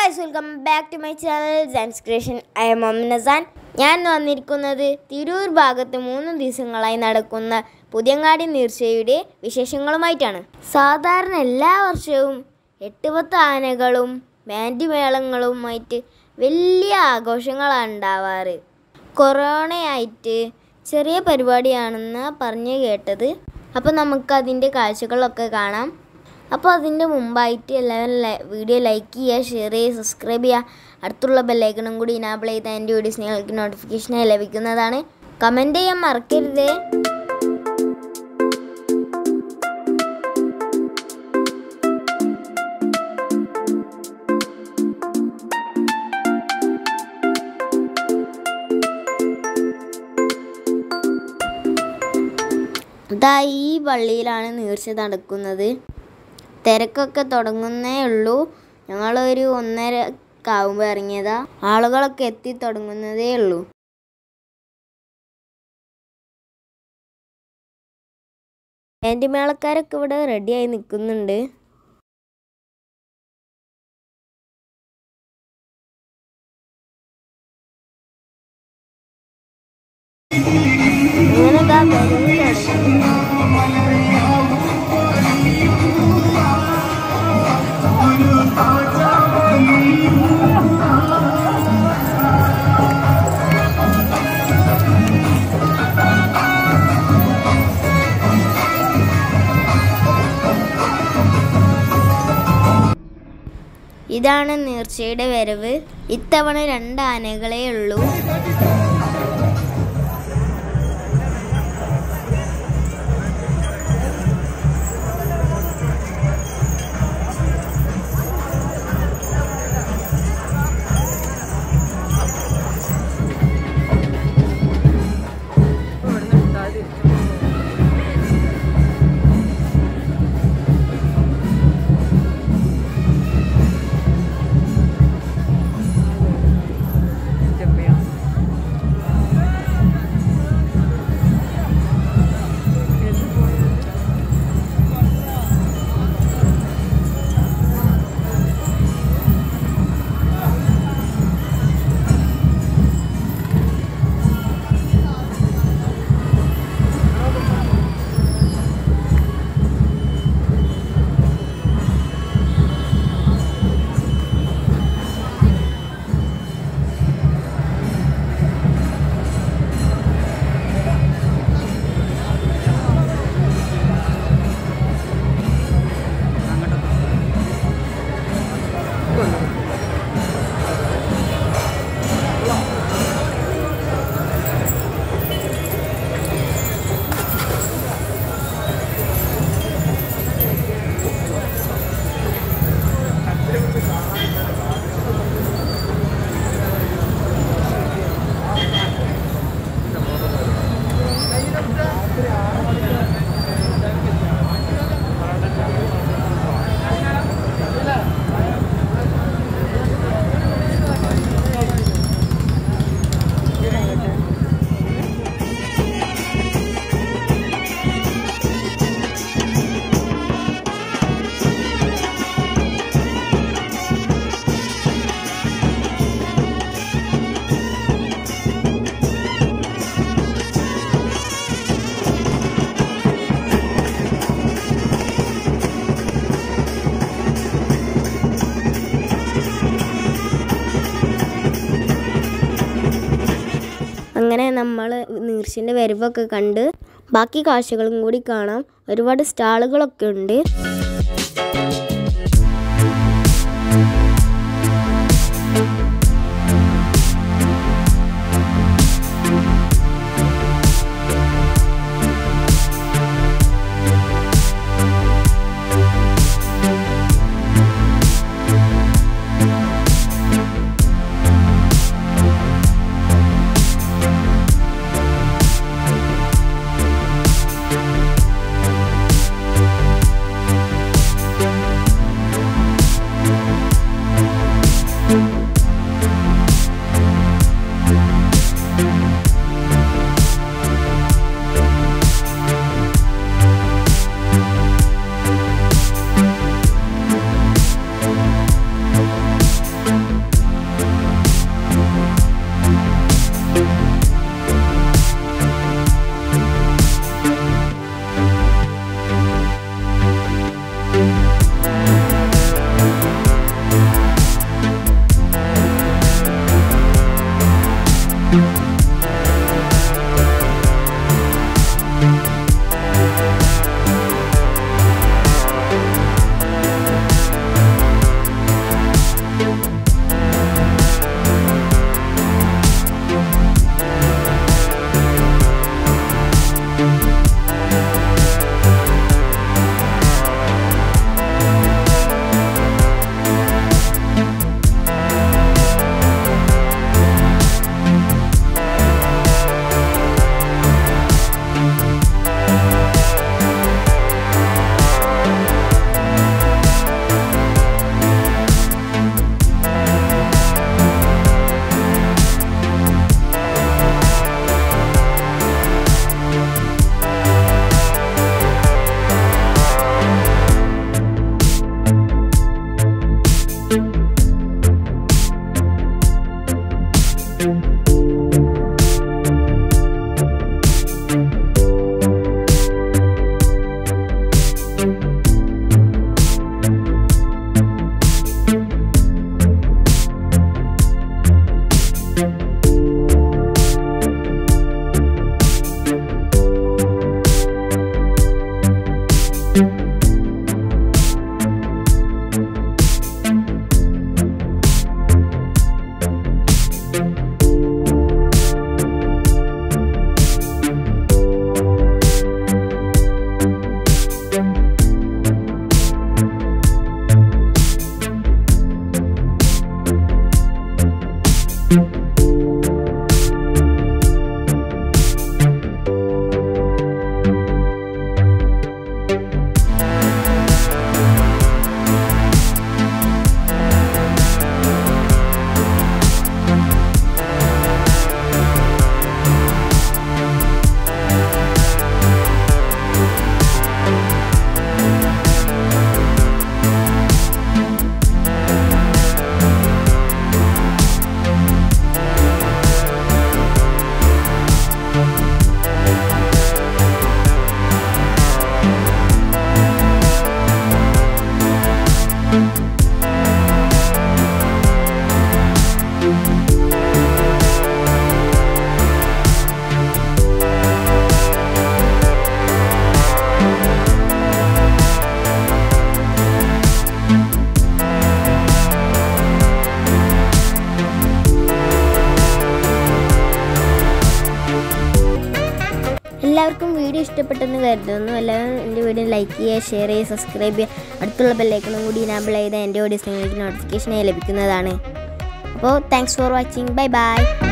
Guys welcome back to my channel Jan's creation I'm Nasan ഞാൻ വന്നിരിക്കുന്നത് തിരൂർ ഭാഗത്ത് മൂന്ന് ദിവസങ്ങളായി നടക്കുന്ന പുതിയങ്ങാടി നീർച്ചയുടെ വിശേഷങ്ങളുമായിട്ടാണ്. സാധാരണ എല്ലാ വർഷവും എട്ട് പത്ത് ആനകളും ബാൻഡ് മേളങ്ങളുമായിട്ട് വലിയ ആഘോഷങ്ങളാണ് ഉണ്ടാവാറ്. കൊറോണയായിട്ട് ചെറിയ പരിപാടിയാണെന്ന് പറഞ്ഞു കേട്ടത്. അപ്പോൾ നമുക്കതിന്റെ കാഴ്ചകളൊക്കെ കാണാം. അപ്പോൾ അതിന്റെ മുമ്പായിട്ട് എല്ലാവരും വീഡിയോ ലൈക്ക് ചെയ്യുക ഷെയർ ചെയ്യുക സബ്സ്ക്രൈബ് ചെയ്യുക. അടുത്തുള്ള ബെല്ലൈക്കണും കൂടി ഇനാബിൾ ചെയ്ത് എന്റെ വീഡിയോസ് നിങ്ങൾക്ക് നോട്ടിഫിക്കേഷനായി ലഭിക്കുന്നതാണ്. കമന്റ് ചെയ്യാൻ മറക്കരുത്. ഈ പള്ളിയിലാണ് നടക്കുന്നത്. തിരക്കൊക്കെ തുടങ്ങുന്നേ ഉള്ളൂ. ഞങ്ങളൊരു ഒന്നര ആവുമ്പോൾ ഇറങ്ങിയതാ. ആളുകളൊക്കെ എത്തി തുടങ്ങുന്നതേ ഉള്ളൂ. ബാൻഡ് മേളക്കാരൊക്കെ ഇവിടെ റെഡിയായി നിൽക്കുന്നുണ്ട്. ഇതാണ് നീർച്ചയുടെ വരവ്. ഇത്തവണ രണ്ട് ഉള്ളൂ നമ്മൾ നീർച്ചിന്റെ വരവൊക്കെ കണ്ട് ബാക്കി കാഴ്ചകളും കൂടി കാണാം. ഒരുപാട് സ്റ്റാളുകളൊക്കെ ഉണ്ട്. എല്ലാവർക്കും വീഡിയോ ഇഷ്ടപ്പെട്ടെന്ന് കരുതുന്നു. എല്ലാവരും എന്റെ വീഡിയോ ലൈക്ക് ചെയ്യുക ഷെയർ ചെയ്യുക സബ്സ്ക്രൈബ് ചെയ്യുക. അടുത്തുള്ള ബെല്ലൈക്കണം കൂടി ഇനാബിൾ ചെയ്താൽ എന്റെ ഓഡിയോസ് നിങ്ങൾക്ക് നോട്ടിഫിക്കേഷനായി ലഭിക്കുന്നതാണ്. അപ്പോൾ thanks for watching bye bye